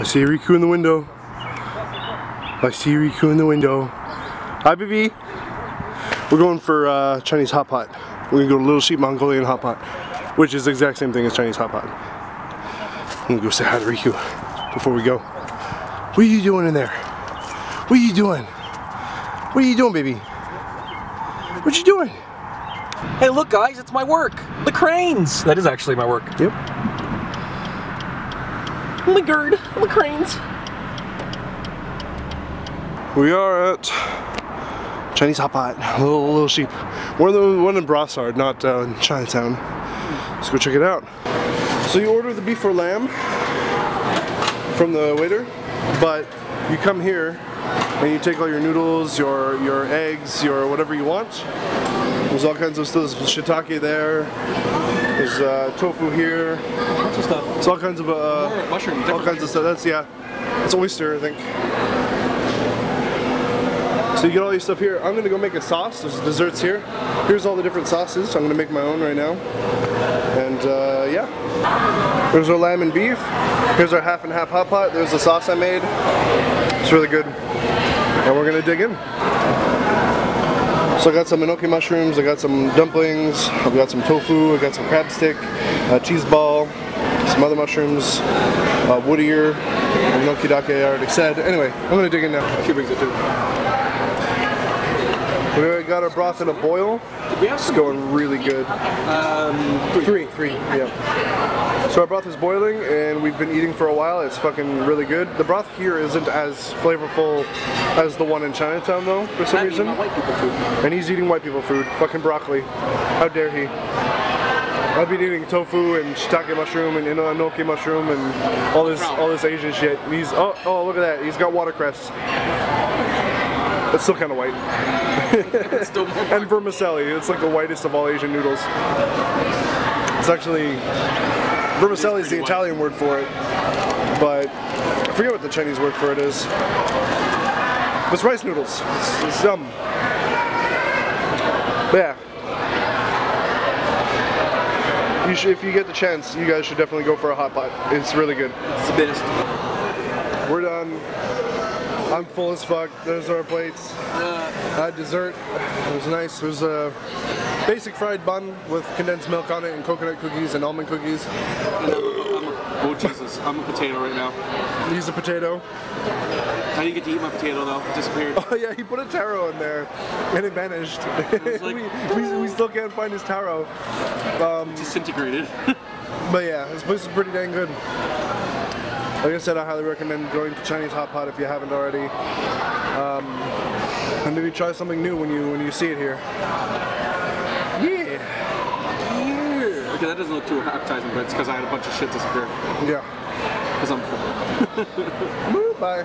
I see Riku in the window. I see Riku in the window. Hi, baby. We're going for uh, Chinese hot pot. We're gonna go to Little Sheep Mongolian hot pot, which is the exact same thing as Chinese hot pot. I'm gonna go say hi to Riku before we go. What are you doing in there? What are you doing? What are you doing, baby? What you doing? Hey, look, guys, it's my work. The cranes. That is actually my work. Yep. Oh my god, the cranes. We are at Chinese hot pot, little little sheep. We're the one in Brossard, not uh, in Chinatown. Let's go check it out. So you order the beef or lamb from the waiter, but you come here and you take all your noodles, your your eggs, your whatever you want. There's all kinds of stuff. There's shiitake there. There's uh, tofu here. Lots of stuff. It's all kinds of uh, More mushrooms. all kinds of stuff. That's yeah. It's oyster, I think. So you get all your stuff here. I'm gonna go make a sauce. There's desserts here. Here's all the different sauces. I'm gonna make my own right now. And uh, yeah. There's our lamb and beef. Here's our half and half hot pot. There's the sauce I made. It's really good. And we're gonna dig in. So I got some enoki mushrooms, I got some dumplings, I've got some tofu, I got some crab stick, a cheese ball, some other mushrooms, uh, wood ear, enoki dake I already said. Anyway, I'm gonna dig in now. She brings it too. We already got our broth in a boil. It's going really good. Um, three. Three, three, yeah. So our broth is boiling and we've been eating for a while. It's fucking really good. The broth here isn't as flavorful as the one in Chinatown though, for some reason. even white people food. And he's eating white people food. Fucking broccoli. How dare he? I've been eating tofu and shiitake mushroom and enoki mushroom and all this all this Asian shit. He's oh oh look at that. He's got watercress. It's still kind of white. It's still more And vermicelli. It's like the whitest of all Asian noodles. It's actually vermicelli is the white. Italian word for it, but I forget what the Chinese word for it is. It's rice noodles. It's, it's yeah. You should, if you get the chance, you guys should definitely go for a hot pot. It's really good. It's the best. We're done. I'm full as fuck. There's our plates. Uh, Had dessert. It was nice. It was a basic fried bun with condensed milk on it and coconut cookies and almond cookies. and I'm, I'm a, oh Jesus, I'm a potato right now. He's a potato. I didn't get to eat my potato though. It disappeared. Oh yeah, he put a taro in there and it vanished. was like- we, we, we still can't find his taro. Um, Disintegrated. but yeah, this place is pretty dang good. Like I said, I highly recommend going to Chinese Hot Pot if you haven't already. Um, and maybe try something new when you when you see it here. Yeah. Yeah. okay, that doesn't look too appetizing, but it's because I had a bunch of shit disappear. Yeah. Because I'm full. Bye.